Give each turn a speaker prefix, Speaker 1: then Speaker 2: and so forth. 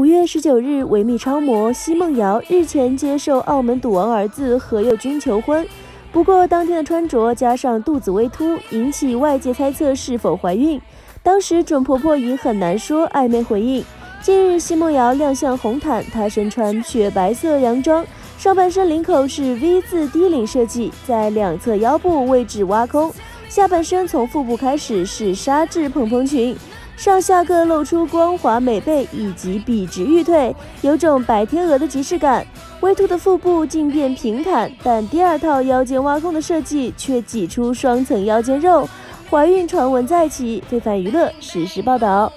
Speaker 1: 五月十九日，维密超模奚梦瑶日前接受澳门赌王儿子何猷君求婚。不过，当天的穿着加上肚子微凸，引起外界猜测是否怀孕。当时准婆婆已很难说暧昧回应。近日，奚梦瑶亮相红毯，她身穿雪白色洋装，上半身领口是 V 字低领设计，在两侧腰部位置挖空，下半身从腹部开始是纱质蓬蓬裙，上下各露出光滑美背以及笔直玉腿，有种白天鹅的即视感。微兔的腹部竟变平坦，但第二套腰间挖空的设计却挤出双层腰间肉，怀孕传闻再起。非凡娱乐实时报道。